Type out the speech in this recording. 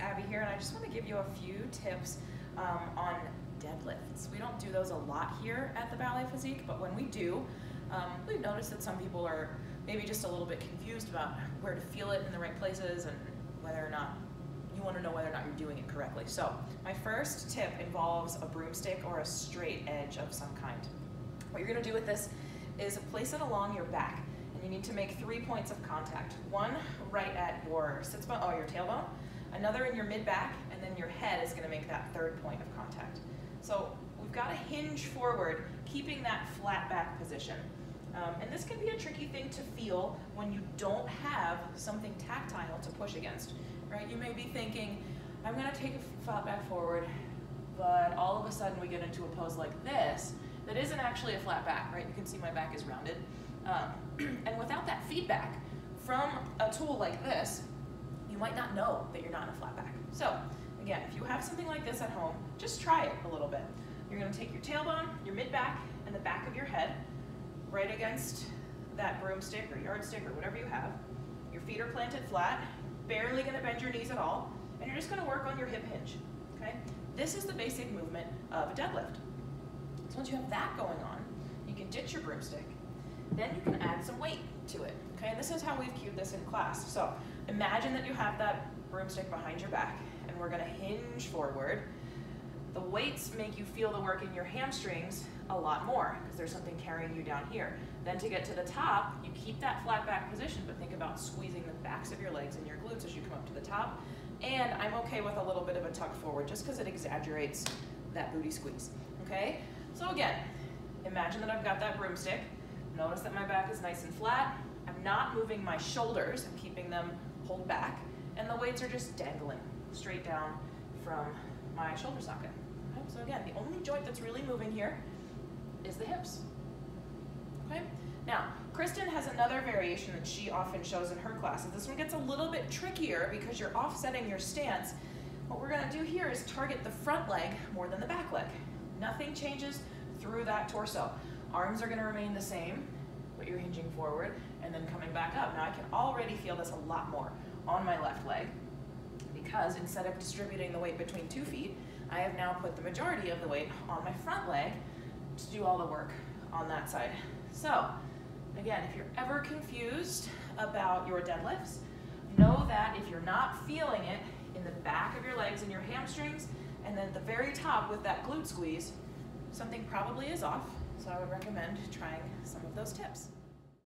Abbey here, and I just want to give you a few tips um, on deadlifts. We don't do those a lot here at the Ballet Physique, but when we do, um, we've noticed that some people are maybe just a little bit confused about where to feel it in the right places and whether or not you want to know whether or not you're doing it correctly. So my first tip involves a broomstick or a straight edge of some kind. What you're going to do with this is place it along your back and you need to make three points of contact. One right at your sits bone, oh, your tailbone, another in your mid back, and then your head is gonna make that third point of contact. So we've got to hinge forward, keeping that flat back position. Um, and this can be a tricky thing to feel when you don't have something tactile to push against, right? You may be thinking, I'm gonna take a flat back forward, but all of a sudden we get into a pose like this that isn't actually a flat back, right? You can see my back is rounded. Um, and without that feedback from a tool like this, might not know that you're not in a flat back. So again, if you have something like this at home, just try it a little bit. You're gonna take your tailbone, your mid back, and the back of your head right against that broomstick or yardstick or whatever you have. Your feet are planted flat, barely gonna bend your knees at all, and you're just gonna work on your hip hinge, okay? This is the basic movement of a deadlift. So once you have that going on, you can ditch your broomstick, then you can add some weight to it. Okay, and this is how we've cued this in class. So imagine that you have that broomstick behind your back and we're gonna hinge forward. The weights make you feel the work in your hamstrings a lot more because there's something carrying you down here. Then to get to the top, you keep that flat back position, but think about squeezing the backs of your legs and your glutes as you come up to the top. And I'm okay with a little bit of a tuck forward just because it exaggerates that booty squeeze, okay? So again, imagine that I've got that broomstick. Notice that my back is nice and flat. Not moving my shoulders. I'm keeping them pulled back. And the weights are just dangling straight down from my shoulder socket. Okay? So again, the only joint that's really moving here is the hips. Okay? Now, Kristen has another variation that she often shows in her classes. This one gets a little bit trickier because you're offsetting your stance. What we're gonna do here is target the front leg more than the back leg. Nothing changes through that torso. Arms are gonna remain the same, but you're hinging forward and then coming back up. Now I can already feel this a lot more on my left leg because instead of distributing the weight between two feet, I have now put the majority of the weight on my front leg to do all the work on that side. So again, if you're ever confused about your deadlifts, know that if you're not feeling it in the back of your legs and your hamstrings, and then at the very top with that glute squeeze, something probably is off. So I would recommend trying some of those tips.